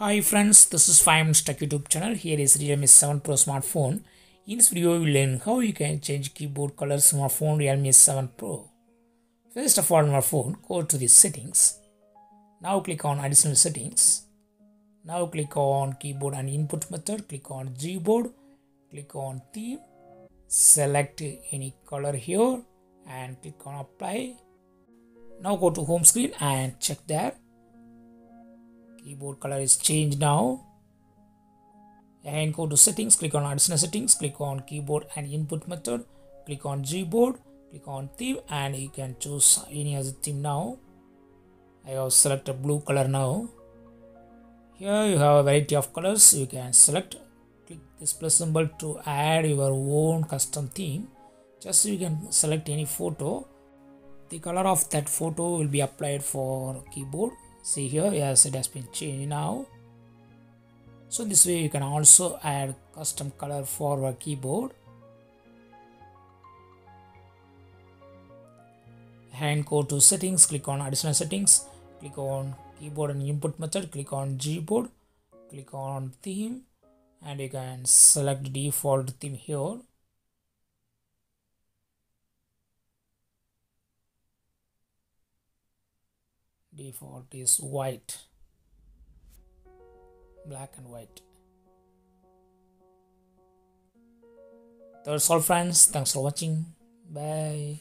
Hi friends, this is 5 Minutes Tech YouTube channel. Here is Realme 7 Pro smartphone. In this video, we will learn how you can change keyboard colors on our phone Realme 7 Pro. First of all, on our phone, go to the settings. Now click on additional settings. Now click on keyboard and input method. Click on Gboard. Click on theme. Select any color here and click on apply. Now go to home screen and check there keyboard color is changed now. And go to settings click on additional settings click on keyboard and input method click on gboard click on theme and you can choose any other theme now. I have selected a blue color now. Here you have a variety of colors. You can select click this plus symbol to add your own custom theme. Just you can select any photo. The color of that photo will be applied for keyboard see here yes it has been changed now. So this way you can also add custom color for a keyboard. And go to settings click on additional settings click on keyboard and input method click on gboard click on theme and you can select default theme here default is white. Black and white. That's all friends. Thanks for watching. Bye